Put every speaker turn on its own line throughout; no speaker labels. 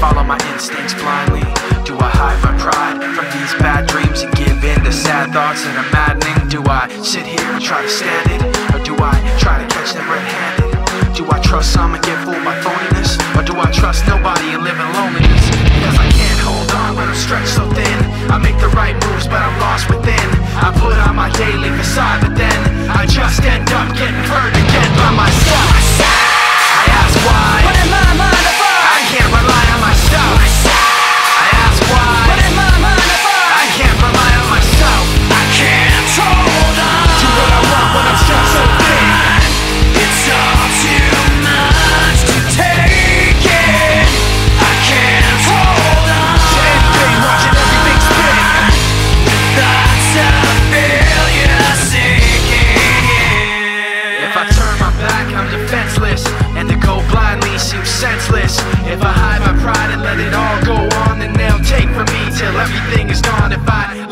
follow my instincts blindly? Do I hide my pride from these bad dreams and give in to sad thoughts that are maddening? Do I sit here and try to stand it? Or do I try to catch them red-handed? Do I trust some and get fooled by phoniness? Or do I trust nobody and live in loneliness? Because I can't hold on when I'm stretched so thin I make the right moves but I'm lost within I put on my daily facade but then I just end up getting hurt again by myself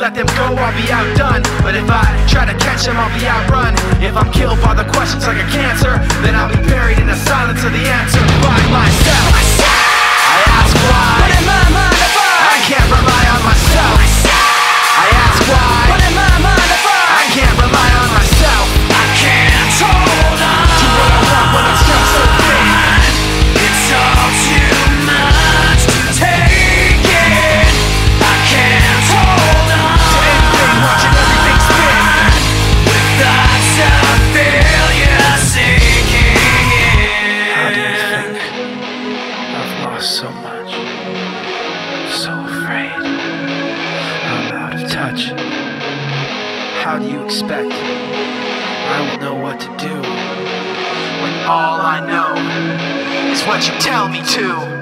let them go, I'll be outdone But if I so much? So afraid. I'm out of touch. How do you expect I will know what to do when all I know is what you tell me to?